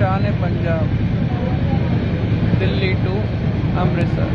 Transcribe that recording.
Shaan Punjab Delhi to Amritsar.